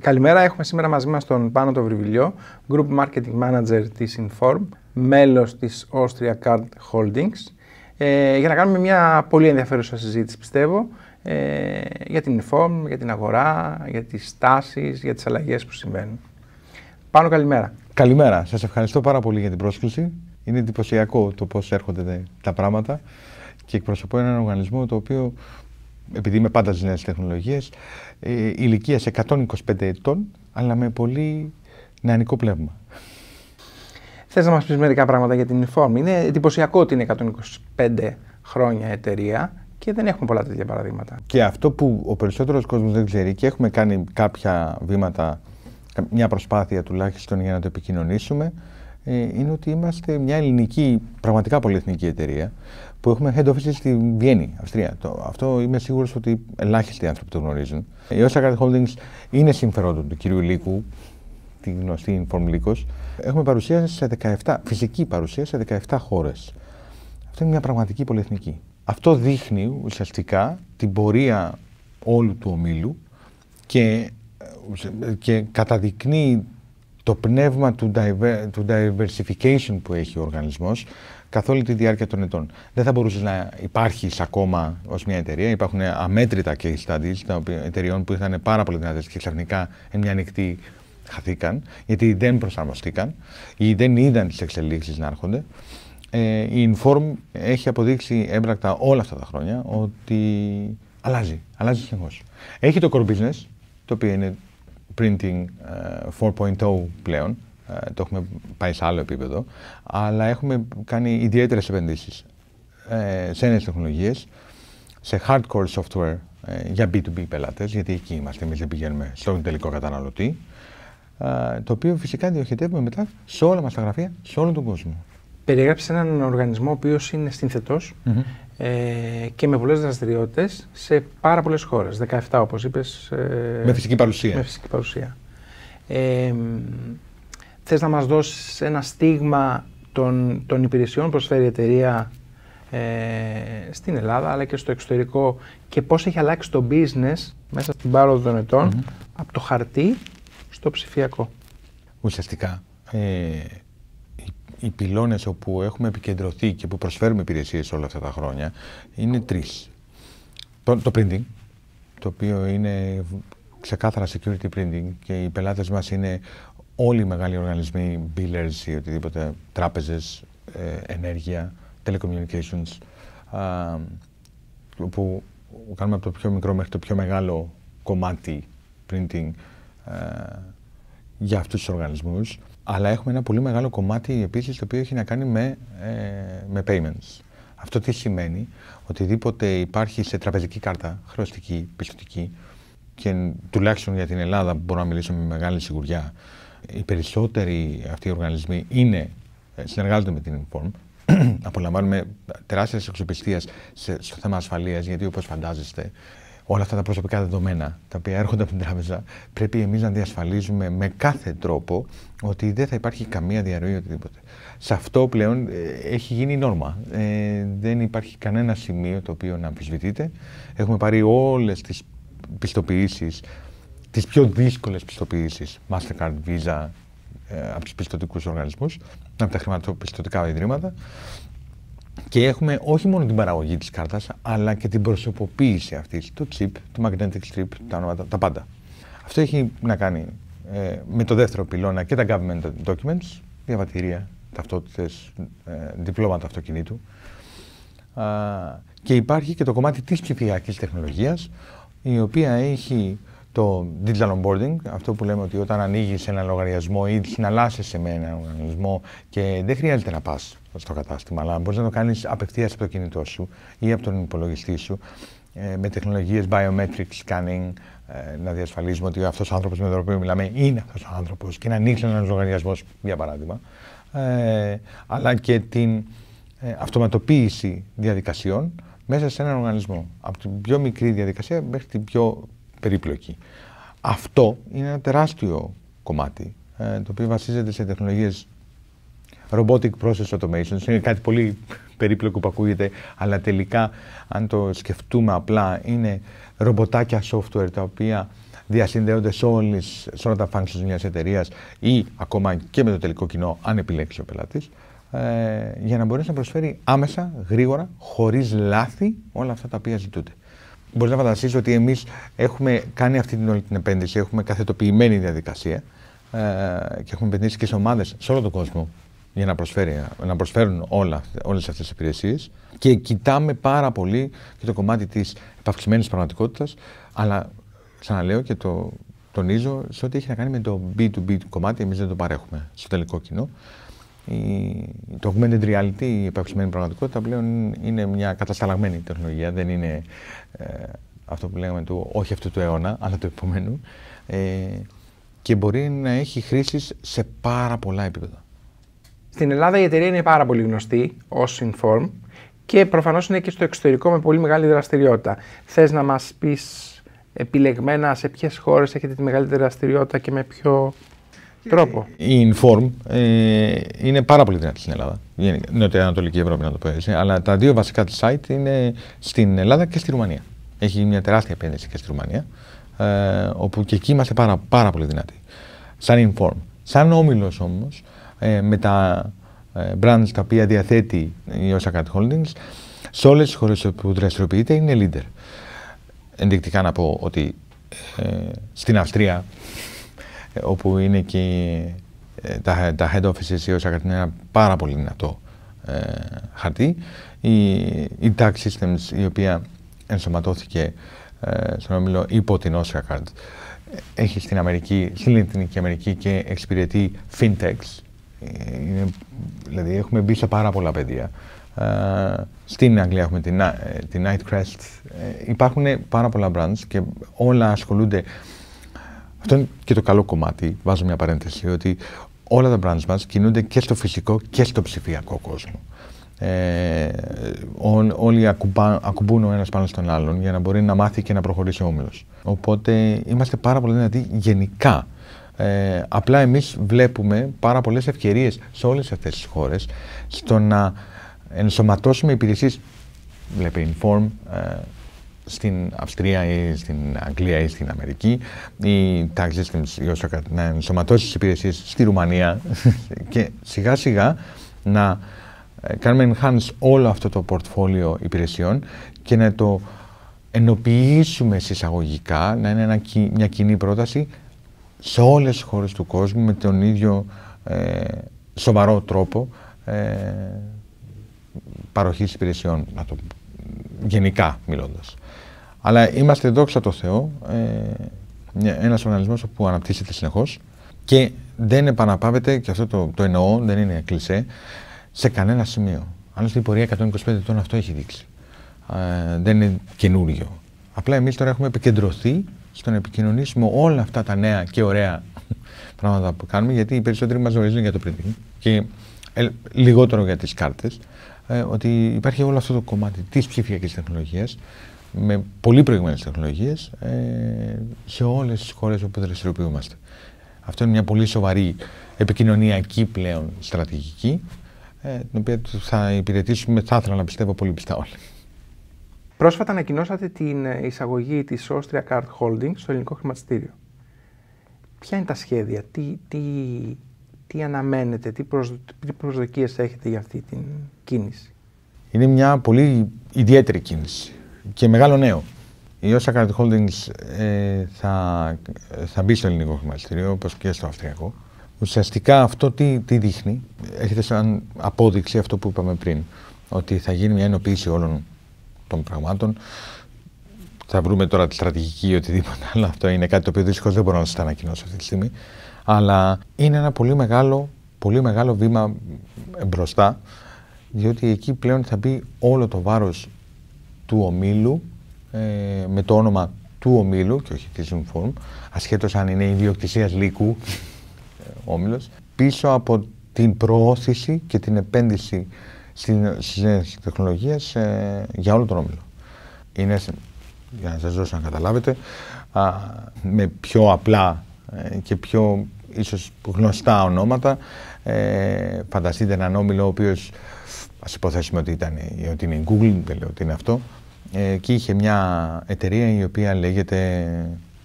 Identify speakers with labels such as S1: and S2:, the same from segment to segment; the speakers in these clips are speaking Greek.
S1: Καλημέρα, έχουμε σήμερα μαζί μας τον Πάνο το Βρυβιλιό, Group Marketing Manager της Inform, μέλος της Austria Card Holdings, ε, για να κάνουμε μια πολύ ενδιαφέρουσα συζήτηση, πιστεύω, ε, για την Inform, για την αγορά, για τις τάσεις, για τις αλλαγές που συμβαίνουν. Πάνο, καλημέρα.
S2: Καλημέρα. Σας ευχαριστώ πάρα πολύ για την πρόσκληση. Είναι εντυπωσιακό το πώς έρχονται τα πράγματα και εκπροσωπώ έναν οργανισμό το οποίο επειδή είμαι πάντα στις νέες τεχνολογίες, ε, ηλικία 125 ετών, αλλά με πολύ νεανικό πνεύμα.
S1: Θες να μας πεις μερικά πράγματα για την Inform. Είναι εντυπωσιακό ότι είναι 125 χρόνια εταιρεία και δεν έχουμε πολλά τέτοια παραδείγματα.
S2: Και αυτό που ο περισσότερος κόσμος δεν ξέρει και έχουμε κάνει κάποια βήματα, μια προσπάθεια τουλάχιστον για να το επικοινωνήσουμε, ε, είναι ότι είμαστε μια ελληνική, πραγματικά πολυεθνική εταιρεία που έχουμε head office στη Βιέννη, Αυστρία. Το, αυτό είμαι σίγουρος ότι ελάχιστοι άνθρωποι το γνωρίζουν. Η Oscar Holdings είναι συμφερόντων του κυρίου Λίκου, τη γνωστή Inform Λίκος. Έχουμε παρουσία σε 17, φυσική παρουσία σε 17 χώρες. Αυτό είναι μια πραγματική πολυεθνική. Αυτό δείχνει ουσιαστικά την πορεία όλου του ομίλου και, και καταδεικνύει το πνεύμα του, του diversification που έχει ο οργανισμός καθ' όλη τη διάρκεια των ετών. Δεν θα μπορούσες να υπάρχεις ακόμα ως μια εταιρεία. Υπάρχουν αμέτρητα case studies εταιρεών που ήταν πάρα πολύ δυνατέ και ξαφνικά εν μια νυχτή χαθήκαν, γιατί δεν προσαρμοστήκαν ή δεν είδαν τις εξελίξεις να έρχονται. Ε, η Inform έχει αποδείξει έμπρακτα όλα αυτά τα χρόνια ότι αλλάζει, αλλάζει συνεχώς. Έχει το core business, το οποίο είναι printing 4.0 ε, πλέον, ε, το έχουμε πάει σε άλλο επίπεδο, αλλά έχουμε κάνει ιδιαίτερες επενδύσεις ε, σε νέες τεχνολογίες, σε hardcore software ε, για B2B πελάτες, γιατί εκεί είμαστε. Εμείς δεν πηγαίνουμε στον τελικό καταναλωτή. το οποίο φυσικά διοχετεύουμε μετά σε όλα μας τα γραφεία, σε όλο τον κόσμο.
S1: Περιέγραψες έναν οργανισμό ο οποίος είναι συνθετός ε, και με πολλές δραστηριότητες σε πάρα πολλές χώρες. 17, όπως είπες.
S2: Ε, με φυσική παρουσία.
S1: Με φυσική παρουσία. Ε, Θες να μας δώσεις ένα στίγμα των, των υπηρεσιών που προσφέρει η εταιρεία ε, στην Ελλάδα αλλά και στο εξωτερικό και πώς έχει αλλάξει το business μέσα στην πάροδο των ετων από το χαρτί στο ψηφιακό.
S2: Ουσιαστικά, ε, οι, οι πυλώνες όπου έχουμε επικεντρωθεί και που προσφέρουμε υπηρεσίες όλα αυτά τα χρόνια είναι τρεις. Το, το printing, το οποίο είναι ξεκάθαρα security printing και οι πελάτες μας είναι όλοι οι μεγάλοι οργανισμοί, billers ή οτιδήποτε, τράπεζες, ε, ενέργεια, telecommunications, που κάνουμε από το πιο μικρό μέχρι το πιο μεγάλο κομμάτι printing ε, για αυτούς τους οργανισμούς. Αλλά έχουμε ένα πολύ μεγάλο κομμάτι επίσης το οποίο έχει να κάνει με, ε, με payments. Αυτό τι σημαίνει, οτιδήποτε υπάρχει σε τραπεζική κάρτα, χρεωστική, πιστοτική, και τουλάχιστον για την Ελλάδα μπορώ να μιλήσω με μεγάλη σιγουριά, οι περισσότεροι αυτοί οι οργανισμοί είναι, ε, συνεργάζονται με την Inform. Απολαμβάνουμε τεράστιας εξοπιστία στο θέμα ασφαλείας, γιατί όπως φαντάζεστε, όλα αυτά τα προσωπικά δεδομένα τα οποία έρχονται από την τράπεζα, πρέπει εμείς να διασφαλίζουμε με κάθε τρόπο ότι δεν θα υπάρχει καμία διαρροή οτιδήποτε. Σε αυτό πλέον ε, έχει γίνει νόρμα. Ε, δεν υπάρχει κανένα σημείο το οποίο να αμφισβητείται. Έχουμε πάρει όλες τις πιστοποιήσεις τις πιο δύσκολες πιστοποιήσεις, Mastercard, Visa, ε, από τους πιστοτικούς οργανισμούς, από τα χρηματοπιστωτικά ιδρύματα και έχουμε όχι μόνο την παραγωγή της κάρτας, αλλά και την προσωποποίηση αυτής, το chip, το magnetic strip, τα ονόματα, τα πάντα. Αυτό έχει να κάνει ε, με το δεύτερο πυλώνα και τα government documents, διαβατηρία, ταυτότητες, ε, διπλώματα αυτοκινήτου. και υπάρχει και το κομμάτι της ψηφιακής τεχνολογίας, η οποία έχει το digital onboarding, αυτό που λέμε ότι όταν ανοίγεις ένα λογαριασμό ή συναλλάσσεσαι με ένα οργανισμό και δεν χρειάζεται να πας στο κατάστημα, αλλά μπορείς να το κάνεις απευθείας από το κινητό σου ή από τον υπολογιστή σου ε, με τεχνολογίες biometric scanning, ε, να διασφαλίζουμε ότι αυτός ο άνθρωπος με τον οποίο μιλάμε είναι αυτός ο άνθρωπος και να ανοίξει ένας λογαριασμός, για παράδειγμα. Ε, αλλά και την αυτοματοποίηση διαδικασιών μέσα σε έναν οργανισμό. Από την πιο μικρή διαδικασία μέχρι την πιο περίπλοκη. Αυτό είναι ένα τεράστιο κομμάτι, ε, το οποίο βασίζεται σε τεχνολογίες robotic process automation. Είναι κάτι πολύ περίπλοκο που ακούγεται, αλλά τελικά, αν το σκεφτούμε απλά, είναι ρομποτάκια software τα οποία διασυνδέονται σε, όλες, σε όλα τα functions μιας εταιρείας ή ακόμα και με το τελικό κοινό, αν επιλέξει ο πελάτης, ε, για να μπορέσει να προσφέρει άμεσα, γρήγορα, χωρίς λάθη όλα αυτά τα οποία ζητούνται. Μπορείς να φανταστείς ότι εμείς έχουμε κάνει αυτή την όλη την επένδυση, έχουμε καθετοποιημένη διαδικασία ε, και έχουμε επενδύσει και σε ομάδες σε όλο τον κόσμο για να, προσφέρει, να προσφέρουν όλα, όλες αυτές τις υπηρεσίες. Και κοιτάμε πάρα πολύ και το κομμάτι της επαυξημένης πραγματικότητας. Αλλά ξαναλέω και το τονίζω σε ό,τι έχει να κάνει με το B2B κομμάτι εμείς δεν το παρέχουμε στο τελικό κοινό. Η, το augmented reality, η επαυξημένη πραγματικότητα πλέον είναι μια κατασταλαγμένη τεχνολογία. Δεν είναι ε, αυτό που λέγαμε του όχι αυτού του αιώνα αλλά του επομένου. Ε, και μπορεί να έχει χρήσεις σε πάρα πολλά επίπεδα.
S1: Στην Ελλάδα η εταιρεία είναι πάρα πολύ γνωστή ως Inform και προφανώς είναι και στο εξωτερικό με πολύ μεγάλη δραστηριότητα. Θες να μας πεις επιλεγμένα σε ποιες χώρες έχετε τη μεγαλύτερη δραστηριότητα και με ποιο τρόπο;
S2: Η Inform ε, είναι πάρα πολύ δυνατή στην Ελλάδα. Νότια Ανατολική Ευρώπη να το πω έτσι. Αλλά τα δύο βασικά της site είναι στην Ελλάδα και στη Ρουμανία. Έχει μια τεράστια επένδυση και στη Ρουμανία. Ε, όπου και εκεί είμαστε πάρα, πάρα πολύ δυνατοί. Σαν Inform. Σαν όμιλος όμως, ε, με τα ε, brands τα οποία διαθέτει η Osaka Holdings, σε όλες τις χώρες που δραστηριοποιείται είναι leader. Ενδεικτικά να πω ότι ε, στην Αυστρία, ε, όπου είναι και τα, τα head offices, η Osaka είναι ένα πάρα πολύ δυνατό χαρτί, η, η Tax Systems, η οποία ενσωματώθηκε στον όμιλο υπό την Osaka έχει στην Αμερική, στην Λατινική Αμερική και εξυπηρετεί fintechs, είναι, δηλαδή έχουμε μπει σε πάρα πολλά πεδία. Uh, στην Αγγλία έχουμε την, την Nightcrest. Uh, υπάρχουν πάρα πολλά brands και όλα ασχολούνται. Αυτό είναι και το καλό κομμάτι, βάζω μια παρένθεση, ότι όλα τα brands μας κινούνται και στο φυσικό και στο ψηφιακό κόσμο. Ε, ό, όλοι ακουμπά, ακουμπούν ο ένας πάνω στον άλλον για να μπορεί να μάθει και να προχωρήσει ο όμιλος. Οπότε είμαστε πάρα πολύ δυνατοί γενικά ε, απλά εμείς βλέπουμε πάρα πολλές ευκαιρίες σε όλες αυτές τις χώρες στο να ενσωματώσουμε υπηρεσίες, βλέπετε Inform, ε, στην Αυστρία ή στην Αγγλία ή στην Αμερική ή Tax Systems ή όσο να ενσωματώσεις τις υπηρεσίες στη Ρουμανία και σιγά σιγά να ε, κάνουμε enhance όλο αυτό το πορτφόλιο υπηρεσιών και να το ενοποιήσουμε συσσαγωγικά, να είναι μια κοινή πρόταση σε όλες τις χώρες του κόσμου με τον ίδιο ε, σοβαρό τρόπο ε, παροχής υπηρεσιών, να το, γενικά μιλώντας. Αλλά είμαστε δόξα τω Θεώ ε, ένας οργανισμός που αναπτύσσεται συνεχώς και δεν επαναπάβεται, και αυτό το, το εννοώ, δεν είναι κλισέ, σε κανένα σημείο. Άλλωστε η πορεία 125 ετών αυτό έχει δείξει. Ε, δεν είναι καινούριο. Απλά εμείς τώρα έχουμε επικεντρωθεί στο να επικοινωνήσουμε όλα αυτά τα νέα και ωραία πράγματα που κάνουμε, γιατί οι περισσότεροι μας γνωρίζουν για το printing και ε, λιγότερο για τις κάρτες, ε, ότι υπάρχει όλο αυτό το κομμάτι της ψηφιακής τεχνολογίας με πολύ προηγμένες τεχνολογίες ε, σε όλες τις χώρες όπου δραστηριοποιούμαστε. Αυτό είναι μια πολύ σοβαρή επικοινωνιακή πλέον στρατηγική, ε, την οποία θα υπηρετήσουμε, θα ήθελα να πιστεύω πολύ πιστά όλοι.
S1: Πρόσφατα ανακοινώσατε την εισαγωγή της Austria Card Holding στο ελληνικό χρηματιστήριο. Ποια είναι τα σχέδια, τι, τι, τι αναμένετε, τι, προσ, τι προσδοκίες έχετε για αυτή την κίνηση;
S2: Είναι μια πολύ ιδιαίτερη κίνηση και μεγάλο νέο. Η Austria Card Holdings ε, θα, θα μπει στο ελληνικό χρηματιστήριο όπως και στο αυστριακό. Ουσιαστικά αυτό τι, τι δείχνει, έχετε σαν απόδειξη αυτό που είπαμε πριν, ότι θα γίνει μια ενοποίηση όλων των πραγμάτων. Θα βρούμε τώρα τη στρατηγική ή οτιδήποτε, αλλά αυτό είναι κάτι το οποίο δυστυχώς δεν μπορώ να σας ανακοινώσω αυτή τη στιγμή. Αλλά είναι ένα πολύ μεγάλο, πολύ μεγάλο βήμα μπροστά, διότι εκεί πλέον θα μπει όλο το βάρος του ομίλου ε, με το όνομα του ομίλου και όχι της Inform, ασχέτως αν είναι ιδιοκτησίας λύκου ε, όμιλος, πίσω από την προώθηση και την επένδυση στις νέες τεχνολογίες ε, για όλο τον όμιλο. Είναι, για να σας δώσω να καταλάβετε, α, με πιο απλά ε, και πιο ίσως γνωστά ονόματα. Ε, φανταστείτε έναν όμιλο ο οποίος, ας υποθέσουμε ότι, ήταν, ότι είναι η Google, δεν λέω ότι είναι αυτό, ε, και είχε μια εταιρεία η οποία λέγεται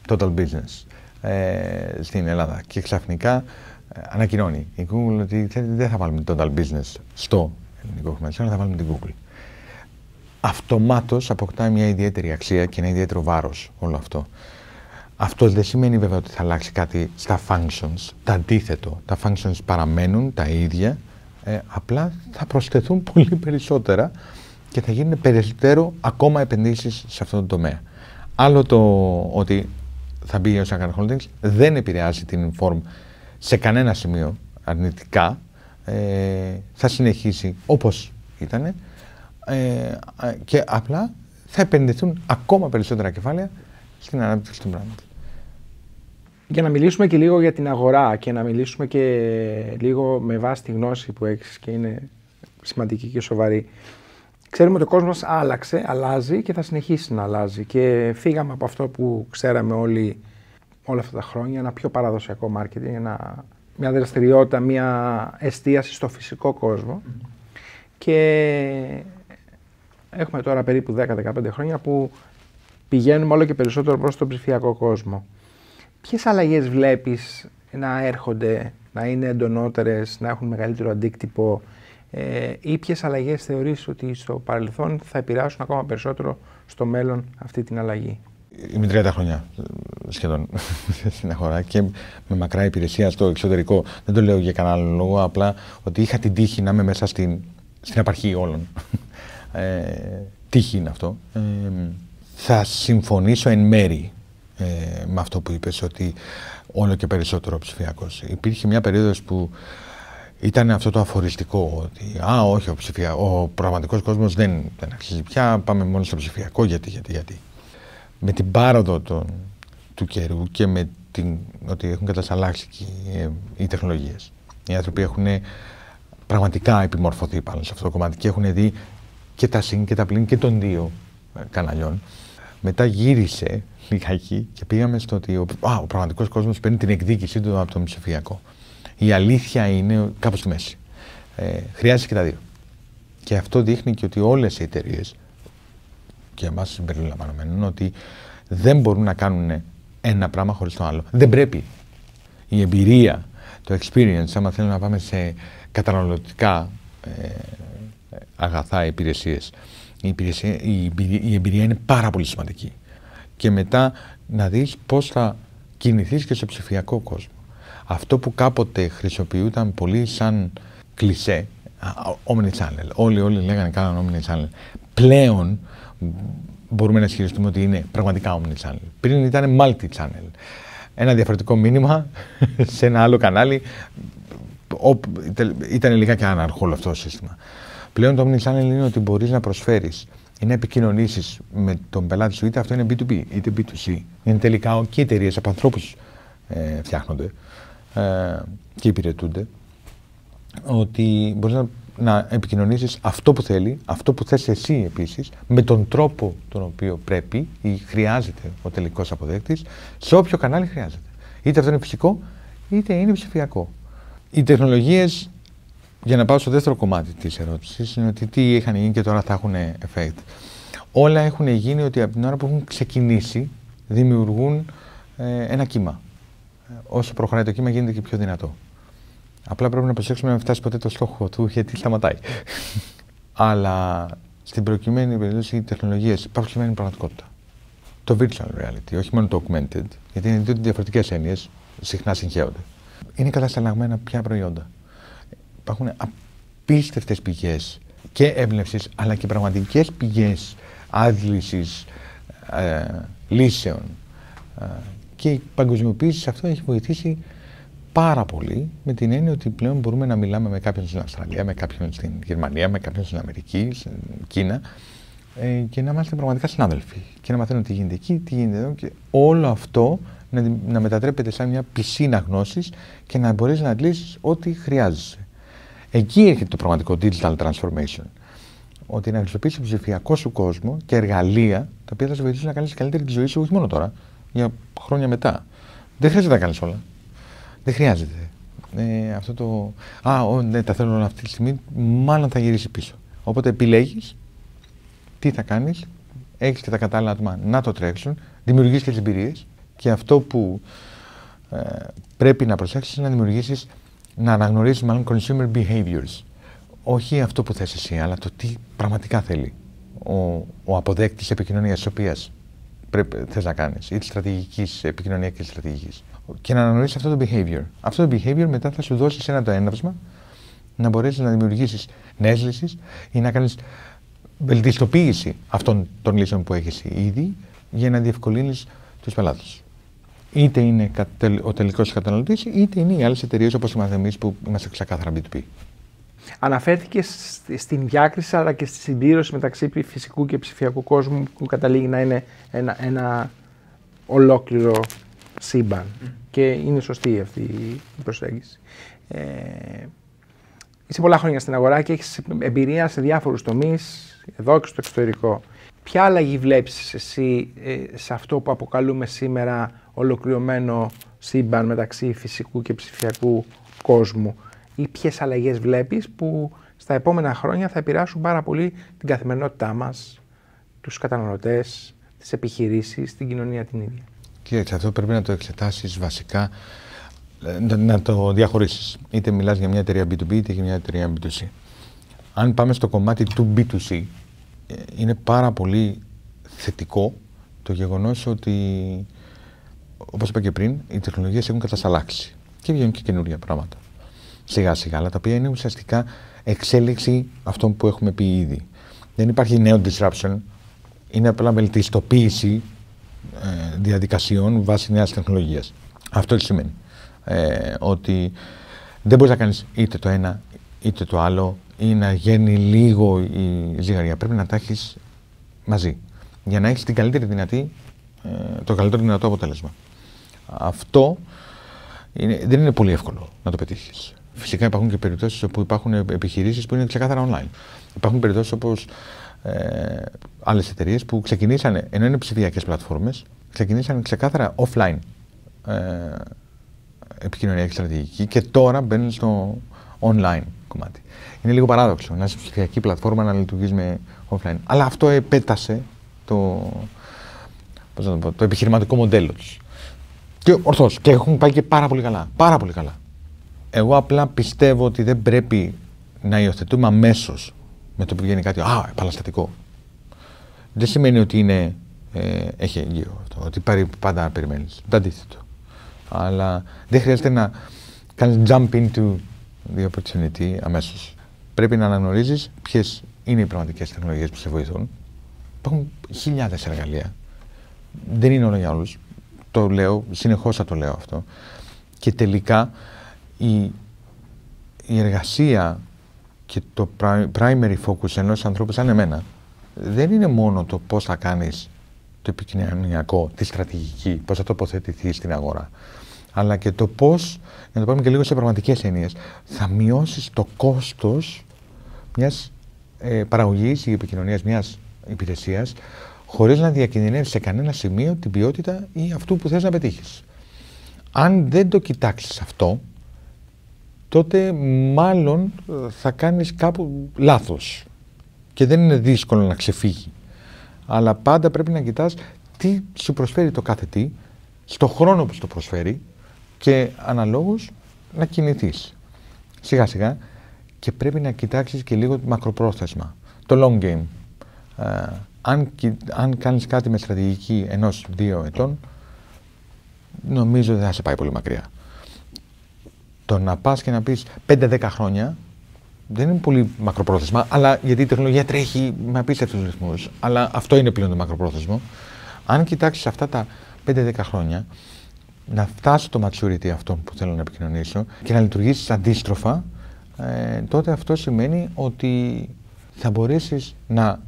S2: total business ε, στην Ελλάδα. Και ξαφνικά ε, ανακοινώνει η Google ότι δεν θα βάλουμε total business στο ελληνικό χρηματιστήριο, θα βάλουμε την Google. Αυτομάτως αποκτά μια ιδιαίτερη αξία και ένα ιδιαίτερο βάρος όλο αυτό. Αυτό δεν σημαίνει βέβαια ότι θα αλλάξει κάτι στα functions. Τα αντίθετο. Τα functions παραμένουν τα ίδια, ε, απλά θα προσθεθούν πολύ περισσότερα και θα γίνουν περισσότερο ακόμα επενδύσεις σε αυτό το τομέα. Άλλο το ότι θα μπει ο Sagan Holdings δεν επηρεάζει την Inform σε κανένα σημείο αρνητικά. Ε, θα συνεχίσει όπως ήταν ε, και απλά θα επενδυθούν ακόμα περισσότερα κεφάλαια στην ανάπτυξη του brand.
S1: Για να μιλήσουμε και λίγο για την αγορά και να μιλήσουμε και λίγο με βάση τη γνώση που έχεις και είναι σημαντική και σοβαρή. Ξέρουμε ότι ο κόσμος άλλαξε, αλλάζει και θα συνεχίσει να αλλάζει και φύγαμε από αυτό που ξέραμε όλοι όλα αυτά τα χρόνια, ένα πιο παραδοσιακό μάρκετινγκ, ένα, μια δραστηριότητα, μια εστίαση στο φυσικό κόσμο και έχουμε τώρα περίπου 10-15 χρόνια που πηγαίνουμε όλο και περισσότερο προς τον ψηφιακό κόσμο. Ποιες αλλαγές βλέπεις να έρχονται, να είναι εντονότερες, να έχουν μεγαλύτερο αντίκτυπο ε, ή ποιες αλλαγές θεωρείς ότι στο παρελθόν θα επηρεάσουν ακόμα περισσότερο στο μέλλον αυτή την αλλαγή;
S2: Είμαι 30 χρόνια σχεδόν στην αγορά και με μακρά υπηρεσία στο εξωτερικό. Δεν το λέω για κανένα άλλο λόγο, απλά ότι είχα την τύχη να είμαι μέσα στην, στην απαρχή όλων. Ε, τύχη είναι αυτό. Ε, θα συμφωνήσω εν μέρη ε, με αυτό που είπες, ότι όλο και περισσότερο ψηφιακός. Υπήρχε μια περίοδος που ήταν αυτό το αφοριστικό, ότι α, όχι, ο, ψηφια... ο πραγματικός κόσμος δεν, δεν αξίζει πια, πάμε μόνο στο ψηφιακό, γιατί, γιατί, γιατί. Με την πάροδο των, του καιρού και με την, ότι έχουν κατασταλάξει οι, οι τεχνολογίες. Οι άνθρωποι έχουν πραγματικά επιμορφωθεί πάνω σε αυτό το κομμάτι και έχουν δει και τα συν και τα πλήν και των δύο ε, καναλιών. Μετά γύρισε λιγάκι και πήγαμε στο ότι ο, α, ο πραγματικός κόσμος παίρνει την εκδίκησή του από τον ψηφιακό. Η αλήθεια είναι κάπου στη μέση. Ε, χρειάζεται και τα δύο. Και αυτό δείχνει και ότι όλες οι εταιρείες και εμάς συμπεριλαμβανομένων ότι δεν μπορούν να κάνουν ένα πράγμα χωρίς το άλλο. Δεν πρέπει. Η εμπειρία, το experience, άμα θέλουμε να πάμε σε καταναλωτικά ε, αγαθά υπηρεσίες, η, υπηρεσία, η, η εμπειρία είναι πάρα πολύ σημαντική. Και μετά να δεις πώς θα κινηθείς και στο ψηφιακό κόσμο. Αυτό που κάποτε χρησιμοποιούταν πολύ σαν κλισέ, omni-channel, όλοι, όλοι λέγανε κάναν omni-channel, πλέον μπορούμε να ισχυριστούμε ότι είναι πραγματικά omni-channel. Πριν ήταν multi-channel. Ένα διαφορετικό μήνυμα σε ένα άλλο κανάλι, ήταν λιγάκι άναρχο όλο αυτό το σύστημα. Πλέον το omnichannel είναι ότι μπορείς να προσφέρεις ή να επικοινωνήσεις με τον πελάτη σου, είτε αυτό είναι B2B είτε B2C. Είναι τελικά και εταιρείες από ανθρώπους ε, φτιάχνονται ε, και υπηρετούνται. Ότι μπορείς να, να επικοινωνήσεις αυτό που θέλει, αυτό που θες εσύ επίσης, με τον τρόπο τον οποίο πρέπει ή χρειάζεται ο τελικός αποδέκτης, σε όποιο κανάλι χρειάζεται. Είτε αυτό είναι φυσικό, είτε είναι ψηφιακό. Οι τεχνολογίες για να πάω στο δεύτερο κομμάτι της ερώτησης, είναι ότι τι είχαν γίνει και τώρα θα έχουν effect. Όλα έχουν γίνει ότι από την ώρα που έχουν ξεκινήσει δημιουργούν ε, ένα κύμα. Όσο προχωράει το κύμα γίνεται και πιο δυνατό. Απλά πρέπει να προσέξουμε να μην φτάσει ποτέ το στόχο του γιατί σταματάει. Αλλά στην προκειμένη περίπτωση οι τεχνολογίες υπάρχουν σημαίνει πραγματικότητα. Το virtual reality, όχι μόνο το augmented, γιατί είναι δύο διαφορετικές έννοιες, συχνά συγχέονται. Είναι κατασταλαγμένα πια προϊόντα υπάρχουν απίστευτες πηγές και έμπνευσης, αλλά και πραγματικές πηγές άδλησης ε, λύσεων. Ε, και η παγκοσμιοποίηση σε αυτό έχει βοηθήσει πάρα πολύ με την έννοια ότι πλέον μπορούμε να μιλάμε με κάποιον στην Αυστραλία, με κάποιον στην Γερμανία, με κάποιον στην Αμερική, στην Κίνα ε, και να είμαστε πραγματικά συνάδελφοι και να μαθαίνουν τι γίνεται εκεί, τι γίνεται εδώ και όλο αυτό να, να μετατρέπεται σαν μια πισίνα γνώσης και να μπορείς να αντλήσεις ό,τι χρειάζεσαι. Εκεί έρχεται το πραγματικό digital transformation. Ότι να χρησιμοποιήσει τον ψηφιακός σου κόσμο και εργαλεία τα οποία θα σε βοηθήσουν να κάνεις καλύτερη τη ζωή σου, όχι μόνο τώρα, για χρόνια μετά. Δεν χρειάζεται να κάνεις όλα. Δεν χρειάζεται. Ε, αυτό το. Α, ο, ναι, τα θέλω όλα αυτή τη στιγμή, μάλλον θα γυρίσει πίσω. Οπότε επιλέγεις τι θα κάνεις, έχεις και τα κατάλληλα άτομα να το τρέξουν, δημιουργείς και τις εμπειρίες Και αυτό που ε, πρέπει να προσέξεις είναι να δημιουργήσεις, να αναγνωρίσεις μάλλον consumer behaviors. Όχι αυτό που θες εσύ, αλλά το τι πραγματικά θέλει ο, ο αποδέκτης επικοινωνίας της οποίας πρέπει, θες να κάνεις ή της στρατηγικής επικοινωνιακής στρατηγικής. Και να αναγνωρίσεις αυτό το behavior. Αυτό το behavior μετά θα σου δώσει ένα το έναυσμα να μπορέσεις να δημιουργήσεις νέε λύσει ή να κάνεις βελτιστοποίηση αυτών των λύσεων που έχεις ήδη για να διευκολύνεις τους πελάτες. Είτε είναι ο τελικός καταναλωτής, είτε είναι οι άλλες εταιρείες όπως είμαστε εμεί που είμαστε ξεκάθαρα B2B.
S1: Αναφέρθηκε στην διάκριση αλλά και στη συμπλήρωση μεταξύ φυσικού και ψηφιακού κόσμου που καταλήγει να είναι ένα, ένα ολόκληρο σύμπαν. Και είναι σωστή αυτή η προσέγγιση. Ε, είσαι πολλά χρόνια στην αγορά και έχεις εμπειρία σε διάφορους τομείς, εδώ και στο εξωτερικό. Ποια αλλαγή βλέπεις εσύ ε, σε αυτό που αποκαλούμε σήμερα ολοκληρωμένο σύμπαν μεταξύ φυσικού και ψηφιακού κόσμου; Ή ποιες αλλαγές βλέπεις που στα επόμενα χρόνια θα επηρεάσουν πάρα πολύ την καθημερινότητά μας, τους καταναλωτές, τις επιχειρήσεις, την κοινωνία την ίδια.
S2: Κοίταξε, αυτό πρέπει να το εξετάσεις βασικά να το διαχωρίσεις. Είτε μιλάς για μια εταιρεία B2B είτε για μια εταιρεία B2C. Αν πάμε στο κομμάτι του B2C, ε, είναι πάρα πολύ θετικό το γεγονός ότι, όπως είπα και πριν, οι τεχνολογίες έχουν κατασταλάξει και βγαίνουν και καινούργια πράγματα. Σιγά σιγά, αλλά τα οποία είναι ουσιαστικά εξέλιξη αυτών που έχουμε πει ήδη. Δεν υπάρχει νέο disruption, είναι απλά βελτιστοποίηση ε, διαδικασιών βάσει νέας τεχνολογίας. Αυτό τι σημαίνει ε, ότι δεν μπορείς να κάνεις είτε το ένα είτε το άλλο ή να γίνει λίγο η ζυγαριά. Πρέπει να τα έχεις μαζί για να έχεις την καλύτερη δυνατή, ε, το καλύτερο δυνατό αποτέλεσμα. Αυτό είναι, δεν είναι πολύ εύκολο να το πετύχεις. Φυσικά υπάρχουν και περιπτώσεις όπου υπάρχουν επιχειρήσεις που είναι ξεκάθαρα online. Υπάρχουν περιπτώσεις όπως ε, άλλες εταιρείες που ξεκινήσανε, ενώ είναι ψηφιακές πλατφόρμες, ξεκινήσανε ξεκάθαρα offline ε, επικοινωνιακή στρατηγική και τώρα μπαίνουν στο online κομμάτι. Είναι λίγο παράδοξο να είσαι ψηφιακή πλατφόρμα να λειτουργείς με offline. Αλλά αυτό επέτασε το, πώς το, πω, το επιχειρηματικό μοντέλο τους. Και ορθώς. Και έχουν πάει και πάρα πολύ καλά. Πάρα πολύ καλά. Εγώ απλά πιστεύω ότι δεν πρέπει να υιοθετούμε αμέσως με το που βγαίνει κάτι. Α, επαναστατικό. Δεν σημαίνει ότι είναι, ε, έχει εγγύο αυτό. Ότι πάντα να περιμένεις. Το αντίθετο αλλά δεν χρειάζεται να κάνεις jump into the opportunity αμέσως. Πρέπει να αναγνωρίζεις ποιες είναι οι πραγματικές τεχνολογίες που σε βοηθούν. Υπάρχουν χιλιάδες εργαλεία. Δεν είναι όλα για όλους. Το λέω, συνεχώς θα το λέω αυτό. Και τελικά η, η εργασία και το primary focus ενός ανθρώπου σαν εμένα δεν είναι μόνο το πώς θα κάνεις το επικοινωνιακό, τη στρατηγική, πώς θα τοποθετηθείς στην αγορά αλλά και το πώς, να το πάμε και λίγο σε πραγματικές έννοιες, θα μειώσεις το κόστος μιας ε, παραγωγής ή επικοινωνίας μιας υπηρεσίας, χωρίς να διακινδυνεύσει σε κανένα σημείο την ποιότητα ή αυτού που θες να πετύχεις. Αν δεν το κοιτάξεις αυτό, τότε μάλλον ε, θα κάνεις κάπου λάθος και δεν είναι δύσκολο να ξεφύγει. Αλλά πάντα πρέπει να κοιτάς τι σου προσφέρει το κάθε τι, στο χρόνο που σου το προσφέρει και αναλόγως να κινηθείς σιγά σιγά και πρέπει να κοιτάξεις και λίγο μακροπρόθεσμα, το long game. Ε, αν, αν κάνεις κάτι με στρατηγική ενός δύο ετών, νομίζω δεν θα σε πάει πολύ μακριά. Το να πας και να πεις 5-10 χρόνια, δεν είναι πολύ μακροπρόθεσμα, αλλά γιατί η τεχνολογία τρέχει με απίστευτους ρυθμούς. Αλλά αυτό είναι πλέον το μακροπρόθεσμο. Αν κοιτάξεις αυτά τα 5-10 χρόνια, να φτάσει το maturity αυτό που θέλω να επικοινωνήσω και να λειτουργήσεις αντίστροφα, ε, τότε αυτό σημαίνει ότι θα μπορέσεις να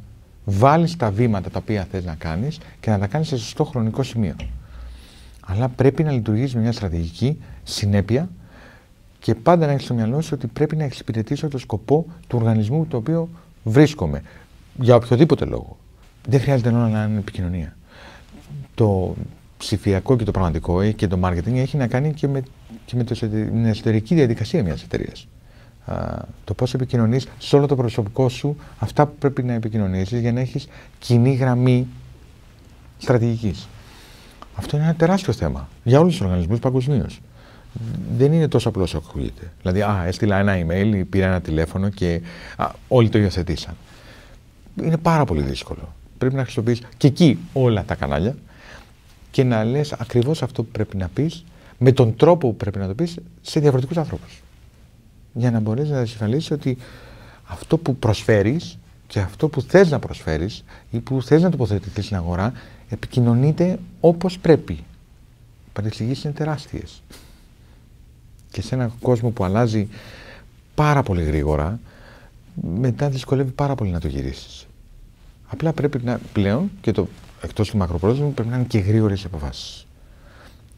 S2: βάλεις τα βήματα τα οποία θες να κάνεις και να τα κάνεις σε σωστό χρονικό σημείο. Αλλά πρέπει να λειτουργήσεις με μια στρατηγική συνέπεια και πάντα να έχεις στο μυαλό σου ότι πρέπει να εξυπηρετήσω το σκοπό του οργανισμού το οποίο βρίσκομαι. Για οποιοδήποτε λόγο. Δεν χρειάζεται να είναι επικοινωνία. Το ψηφιακό και το πραγματικό ε, και το marketing έχει να κάνει και με, και με το, την εσωτερική διαδικασία μιας εταιρείας. Το πώς επικοινωνείς σε όλο το προσωπικό σου αυτά που πρέπει να επικοινωνήσεις για να έχεις κοινή γραμμή στρατηγικής. Αυτό είναι ένα τεράστιο θέμα για όλους τους οργανισμούς παγκοσμίως. Δεν είναι τόσο απλός όσο ακούγεται. Δηλαδή, α, έστειλα ένα email, πήρα ένα τηλέφωνο και α, όλοι το υιοθετήσαν. Είναι πάρα πολύ δύσκολο. Πρέπει να χρησιμοποιήσει και εκεί όλα τα κανάλια και να λες ακριβώς αυτό που πρέπει να πεις με τον τρόπο που πρέπει να το πεις σε διαφορετικούς ανθρώπους. Για να μπορέσεις να διασφαλίσεις ότι αυτό που προσφέρεις και αυτό που θες να προσφέρεις ή που θες να τοποθετηθείς στην αγορά επικοινωνείται όπως πρέπει. Οι παρεξηγήσει είναι τεράστιες. Και σε έναν κόσμο που αλλάζει πάρα πολύ γρήγορα, μετά δυσκολεύει πάρα πολύ να το γυρίσεις. Απλά πρέπει να πλέον και το εκτός του μακροπρόθεσμου πρέπει να είναι και γρήγορες οι αποφάσεις.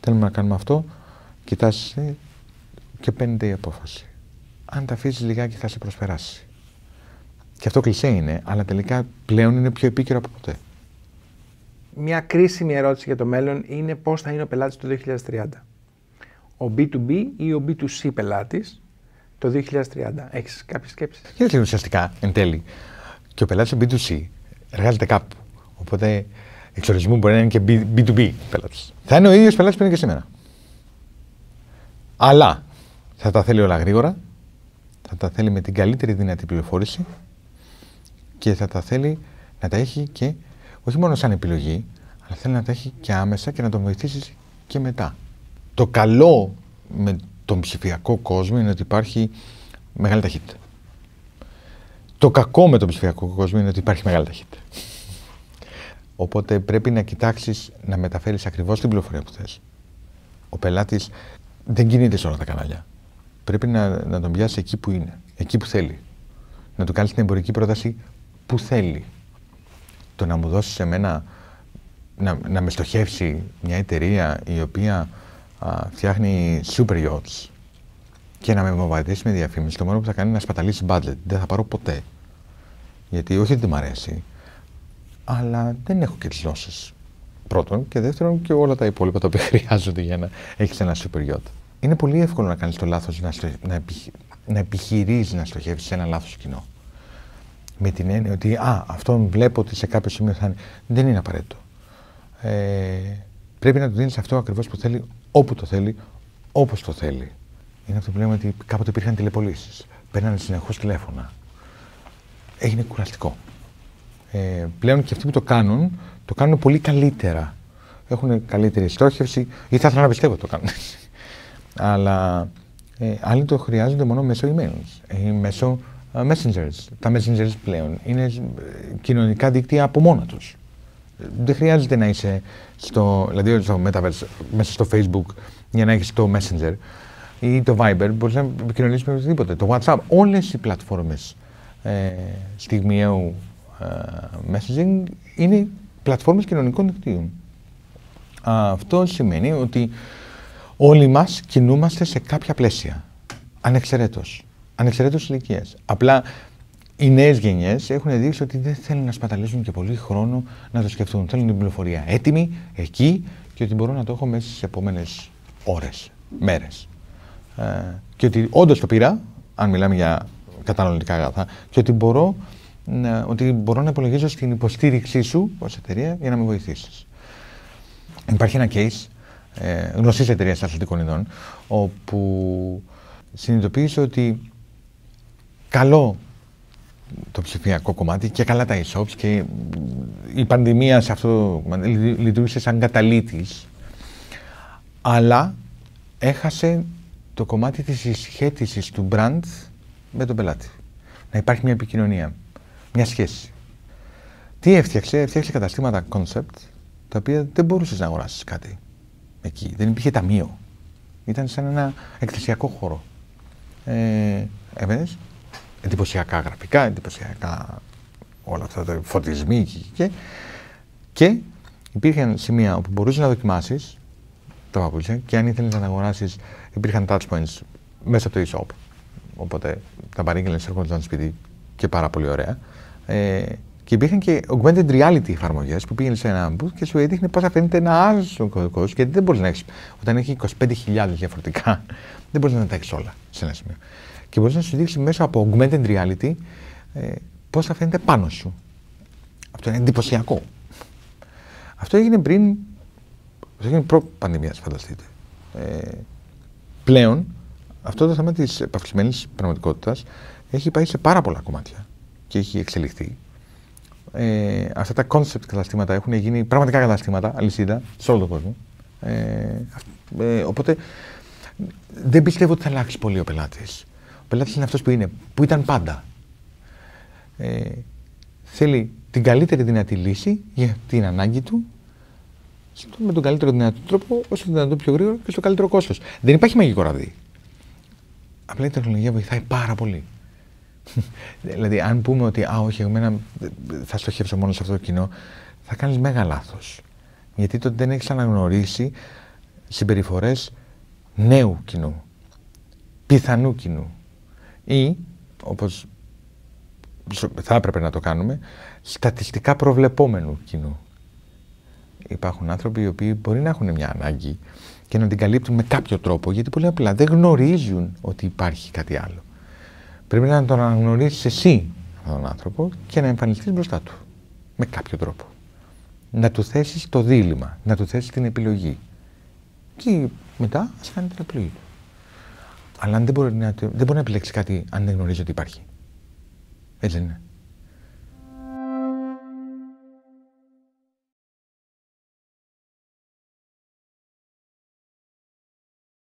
S2: Θέλουμε να κάνουμε αυτό, κοιτάζει και παίρνετε η απόφαση. Αν τα αφήσεις λιγάκι, θα σε προσπεράσει. Και αυτό κλεισέ είναι, αλλά τελικά πλέον είναι πιο επίκαιρο από ποτέ.
S1: Μια κρίσιμη ερώτηση για το μέλλον είναι πώς θα είναι ο πελάτης το 2030. Ο B2B ή ο B2C πελάτης το 2030. Έχεις κάποιες σκέψεις;
S2: Γιατί ουσιαστικά εν τέλει και ο πελάτης B2C εργάζεται κάπου. Οπότε εξορισμού μπορεί να είναι και B2B πελάτης. Θα είναι ο ίδιος πελάτης που είναι και σήμερα. Αλλά θα τα θέλει όλα γρήγορα, θα τα θέλει με την καλύτερη δυνατή πληροφόρηση και θα τα θέλει να τα έχει και όχι μόνο σαν επιλογή, αλλά θέλει να τα έχει και άμεσα και να τον βοηθήσεις και μετά. Το καλό με τον ψηφιακό κόσμο είναι ότι υπάρχει μεγάλη ταχύτητα. Το κακό με τον ψηφιακό κόσμο είναι ότι υπάρχει μεγάλη ταχύτητα. Οπότε πρέπει να κοιτάξεις να μεταφέρεις ακριβώς την πληροφορία που θες. Ο πελάτης δεν κινείται σε όλα τα κανάλια. Πρέπει να, να τον πιάσει εκεί που είναι, εκεί που θέλει. Να του κάνεις την εμπορική πρόταση που θέλει. Το να μου δώσεις σε μένα να, να με στοχεύσει μια εταιρεία η οποία α, φτιάχνει super yachts και να με βομβαρδίσει με διαφήμιση, το μόνο που θα κάνει είναι να σπαταλήσει budget. Δεν θα πάρω ποτέ. Γιατί όχι ότι δεν μου αρέσει, αλλά δεν έχω και τις γνώσει. Πρώτον. Και δεύτερον, και όλα τα υπόλοιπα τα οποία χρειάζονται για να έχεις ένα super yacht. Είναι πολύ εύκολο να κάνεις το λάθος να, να, επιχει... να επιχειρήσει να στοχεύσεις σε ένα λάθος κοινό. Με την έννοια ότι, α, αυτό βλέπω ότι σε κάποιο σημείο θα είναι. Δεν είναι απαραίτητο. Ε, πρέπει να του δίνεις αυτό ακριβώς που θέλει, όπου το θέλει, όπως το θέλει. Είναι αυτό που λέμε ότι κάποτε υπήρχαν τηλεπολίσεις. Παίρνανε συνεχώς τηλέφωνα. Έγινε κουραστικό. Ε, πλέον και αυτοί που το κάνουν, το κάνουν πολύ καλύτερα. Έχουν καλύτερη στόχευση ή θα ήθελα να πιστεύω ότι το κάνουν. Αλλά ε, άλλοι το χρειάζονται μόνο μέσω emails ή μέσω uh, messengers. Τα messengers πλέον είναι ε, κοινωνικά δίκτυα από μόνα τους. Δεν χρειάζεται να είσαι στο, δηλαδή στο Metaverse, μέσα στο Facebook για να έχεις το Messenger ή το Viber, μπορείς να επικοινωνήσεις με οτιδήποτε. Το WhatsApp, όλες οι πλατφόρμες ε, στιγμιαίου ε, messaging είναι πλατφόρμες κοινωνικών δικτύων. Αυτό σημαίνει ότι όλοι μας κινούμαστε σε κάποια πλαίσια, ανεξαιρέτως, ανεξαιρέτως ηλικίας. Απλά οι νέες γενιές έχουν δείξει ότι δεν θέλουν να σπαταλήσουν και πολύ χρόνο να το σκεφτούν. Θέλουν την πληροφορία έτοιμη, εκεί και ότι μπορώ να το έχω μέσα στις επόμενες ώρες, μέρες. Ε, και ότι όντως το πήρα, αν μιλάμε για καταναλωτικά αγαθά, και ότι μπορώ, να, ότι μπορώ να υπολογίζω στην υποστήριξή σου ως εταιρεία για να με βοηθήσεις. Υπάρχει ένα case ε, γνωστής εταιρείας αθλητικών ειδών, όπου συνειδητοποίησε ότι καλό το ψηφιακό κομμάτι και καλά τα e-shops και η πανδημία σε αυτό λειτουργήσε σαν καταλήτης αλλά έχασε το κομμάτι της συσχέτισης του brand με τον πελάτη. Να υπάρχει μια επικοινωνία, μια σχέση. Τι έφτιαξε, έφτιαξε καταστήματα concept τα οποία δεν μπορούσες να αγοράσεις κάτι εκεί. Δεν υπήρχε ταμείο. Ήταν σαν ένα εκθεσιακό χώρο. Ε, εντυπωσιακά γραφικά, εντυπωσιακά όλα αυτά τα φωτισμοί και, και υπήρχαν σημεία όπου μπορούσες να δοκιμάσεις το παπούτσια και αν ήθελες να τα αγοράσεις, υπήρχαν touch points μέσα από το e-shop. Οπότε τα παρήγγελνε, έρχονταν σπίτι και πάρα πολύ ωραία. Ε, και υπήρχαν και augmented reality εφαρμογές που πήγαινε σε ένα booth και σου έδειχνε πώς θα φαίνεται ένα άλλο κωδικός. Γιατί δεν μπορείς να έχεις. Όταν έχει 25.000 διαφορετικά, δεν μπορείς να τα έχεις όλα σε ένα σημείο και μπορείς να σου δείξει μέσω από augmented reality ε, πώς θα φαίνεται πάνω σου. Αυτό είναι εντυπωσιακό. Αυτό έγινε πριν Αυτό είναι προ-πανδημία, φανταστείτε. Ε, πλέον, αυτό το θέμα της επαυξημένης πραγματικότητας έχει πάει σε πάρα πολλά κομμάτια και έχει εξελιχθεί. Ε, αυτά τα concept καταστήματα έχουν γίνει πραγματικά καταστήματα, αλυσίδα, σε όλο τον κόσμο. Ε, ε, οπότε δεν πιστεύω ότι θα αλλάξει πολύ ο πελάτης. Ο πελάτης είναι αυτός που είναι, που ήταν πάντα. Ε, θέλει την καλύτερη δυνατή λύση για την ανάγκη του με τον καλύτερο δυνατό τρόπο, όσο το δυνατόν πιο γρήγορα και στο καλύτερο κόστος. Δεν υπάρχει μαγικό ραδί. Απλά η τεχνολογία βοηθάει πάρα πολύ. δηλαδή, αν πούμε ότι α, όχι, εμένα θα στοχεύσω μόνο σε αυτό το κοινό, θα κάνεις μέγα λάθος. Γιατί τότε δεν έχεις αναγνωρίσει συμπεριφορές νέου κοινού, πιθανού κοινού. Ή, όπως θα έπρεπε να το κάνουμε, στατιστικά προβλεπόμενου κοινού. Υπάρχουν άνθρωποι οι οποίοι μπορεί να έχουν μια ανάγκη και να την καλύπτουν με κάποιο τρόπο, γιατί πολύ απλά δεν γνωρίζουν ότι υπάρχει κάτι άλλο. Πρέπει να τον αναγνωρίσεις εσύ αυτόν τον άνθρωπο και να εμφανιστείς μπροστά του. Με κάποιο τρόπο. Να του θέσεις το δίλημα, να του θέσεις την επιλογή. Και μετά ας κάνει την επιλογή του. Αλλά δεν μπορεί, να, δεν μπορεί να επιλέξει κάτι αν δεν γνωρίζει ότι υπάρχει. Έτσι δεν είναι.